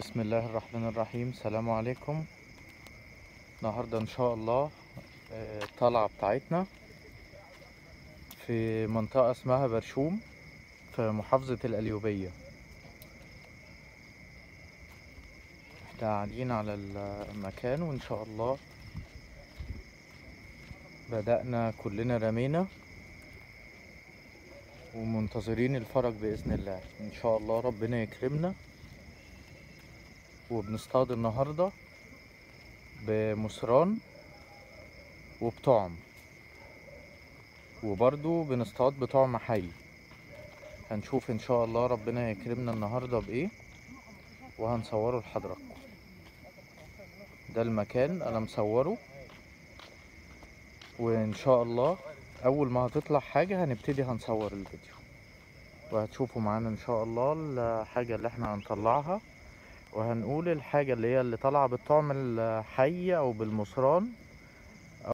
بسم الله الرحمن الرحيم. السلام عليكم. النهاردة إن شاء الله آه، الطلعة بتاعتنا في منطقة اسمها برشوم في محافظة القليوبية إحنا قاعدين على المكان وإن شاء الله بدأنا كلنا رمينا ومنتظرين الفرج بإذن الله. إن شاء الله ربنا يكرمنا. وبنصطاد النهاردة بمصران وبطعم. وبرضو بنصطاد بطعم حي. هنشوف إن شاء الله ربنا يكرمنا النهاردة بإيه وهنصوره لحضراتكم. ده المكان أنا مصوره. وإن شاء الله أول ما هتطلع حاجة هنبتدي هنصور الفيديو. وهتشوفوا معانا إن شاء الله الحاجة اللي إحنا هنطلعها. وهنقول الحاجة اللي هي اللي طالعة بالطعم الحي أو بالمصران.